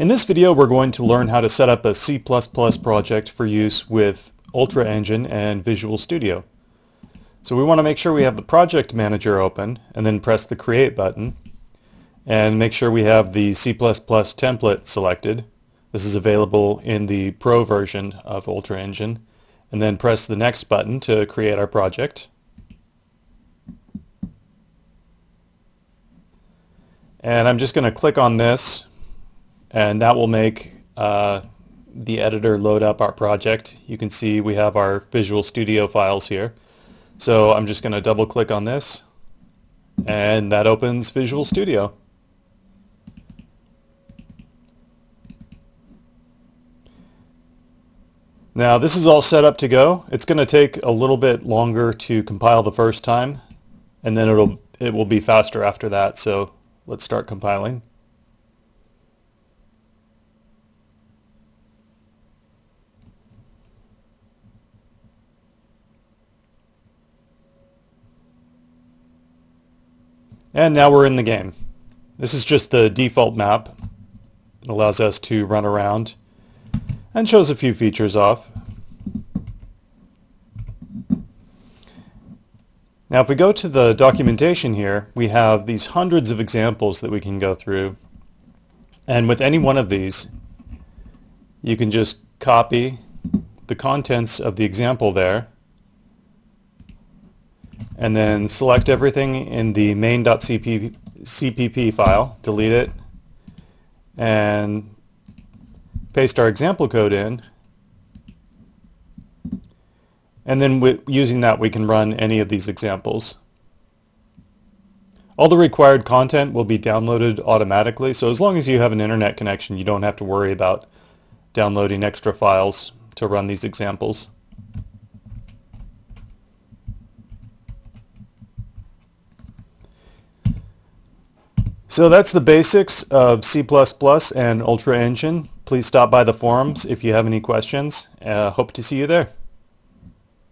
In this video we're going to learn how to set up a C++ project for use with Ultra Engine and Visual Studio. So we want to make sure we have the project manager open and then press the create button and make sure we have the C++ template selected. This is available in the Pro version of Ultra Engine and then press the next button to create our project. And I'm just going to click on this and that will make uh, the editor load up our project. You can see we have our Visual Studio files here. So I'm just going to double click on this and that opens Visual Studio. Now this is all set up to go. It's going to take a little bit longer to compile the first time and then it'll it will be faster after that. So let's start compiling. And now we're in the game. This is just the default map. It allows us to run around and shows a few features off. Now if we go to the documentation here, we have these hundreds of examples that we can go through. And with any one of these, you can just copy the contents of the example there and then select everything in the main.cpp file, delete it, and paste our example code in. And then using that we can run any of these examples. All the required content will be downloaded automatically, so as long as you have an internet connection you don't have to worry about downloading extra files to run these examples. So that's the basics of C++ and Ultra Engine. Please stop by the forums if you have any questions. Uh, hope to see you there.